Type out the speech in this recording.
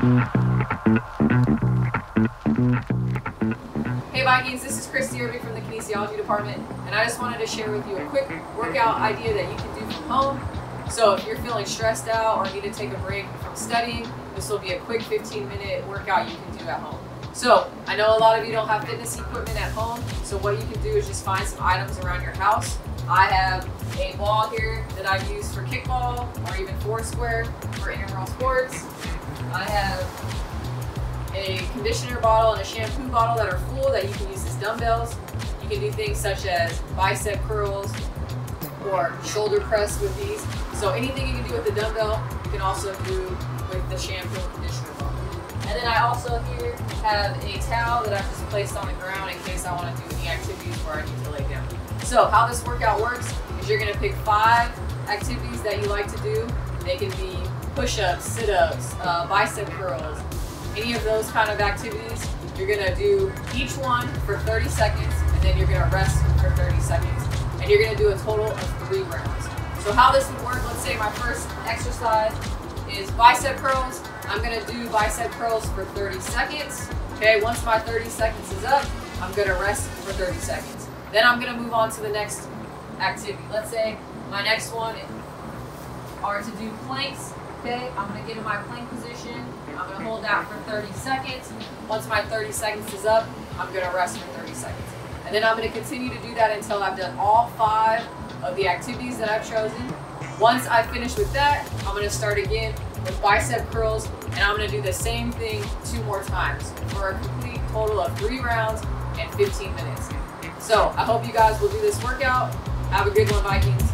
Hey Vikings, this is Kristy Urbick from the kinesiology department, and I just wanted to share with you a quick workout idea that you can do from home. So if you're feeling stressed out or need to take a break from studying, this will be a quick 15 minute workout you can do at home. So I know a lot of you don't have fitness equipment at home, so what you can do is just find some items around your house. I have a ball here that I use for kickball or even foursquare for intramural sports. I have a conditioner bottle and a shampoo bottle that are full that you can use as dumbbells. You can do things such as bicep curls or shoulder press with these. So anything you can do with the dumbbell, you can also do with the shampoo and conditioner bottle. And then I also here have a towel that I've just placed on the ground in case I want to do any activities where I need to lay down. So how this workout works is you're going to pick five activities that you like to do. They can be push-ups, sit-ups, uh, bicep curls, any of those kind of activities. You're to do each one for 30 seconds and then you're to rest for 30 seconds. And you're to do a total of three rounds. So how this would work, let's say my first exercise is bicep curls. I'm gonna do bicep curls for 30 seconds. Okay, once my 30 seconds is up, I'm gonna rest for 30 seconds. Then I'm gonna move on to the next activity. Let's say my next one are to do planks. Okay, I'm gonna get in my plank position. I'm gonna hold that for 30 seconds. Once my 30 seconds is up, I'm gonna rest for 30 seconds. And then I'm gonna continue to do that until I've done all five of the activities that I've chosen. Once I finish with that, I'm gonna start again with bicep curls, and I'm gonna do the same thing two more times for a complete total of three rounds and 15 minutes. So I hope you guys will do this workout. Have a good one, Vikings.